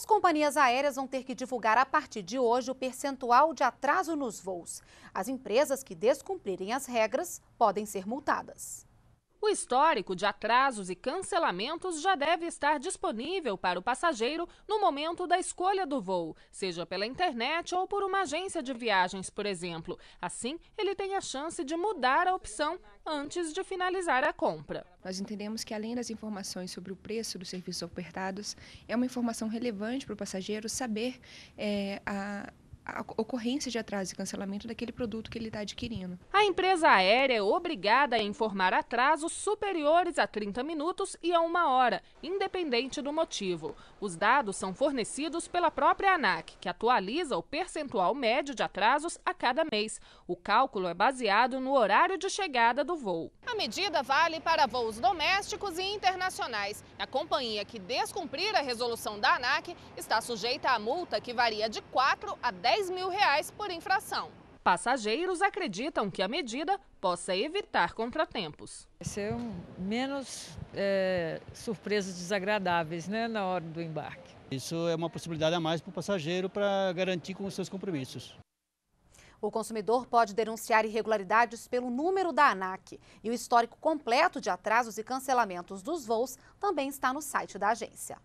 As companhias aéreas vão ter que divulgar a partir de hoje o percentual de atraso nos voos. As empresas que descumprirem as regras podem ser multadas. O histórico de atrasos e cancelamentos já deve estar disponível para o passageiro no momento da escolha do voo, seja pela internet ou por uma agência de viagens, por exemplo. Assim, ele tem a chance de mudar a opção antes de finalizar a compra. Nós entendemos que, além das informações sobre o preço dos serviços ofertados, é uma informação relevante para o passageiro saber é, a a ocorrência de atraso e cancelamento daquele produto que ele está adquirindo. A empresa aérea é obrigada a informar atrasos superiores a 30 minutos e a uma hora, independente do motivo. Os dados são fornecidos pela própria ANAC, que atualiza o percentual médio de atrasos a cada mês. O cálculo é baseado no horário de chegada do voo. A medida vale para voos domésticos e internacionais. A companhia que descumprir a resolução da ANAC está sujeita a multa que varia de 4 a 10 10 mil reais por infração. Passageiros acreditam que a medida possa evitar contratempos. Vai ser um, menos é, surpresas desagradáveis né, na hora do embarque. Isso é uma possibilidade a mais para o passageiro para garantir com os seus compromissos. O consumidor pode denunciar irregularidades pelo número da ANAC. E o histórico completo de atrasos e cancelamentos dos voos também está no site da agência.